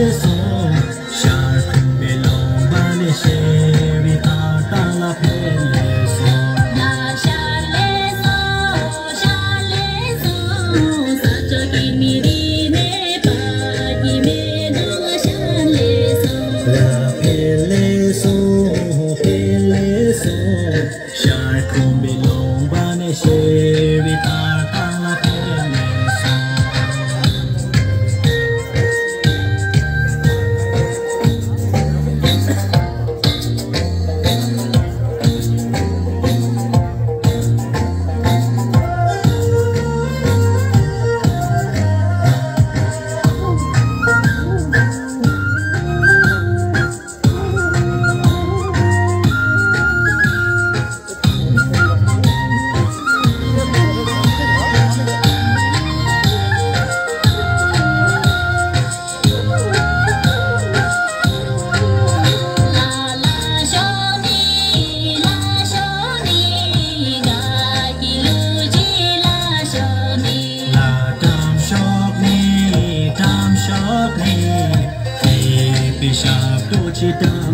Shar kumbi lomba ne shevi ta 下不记得。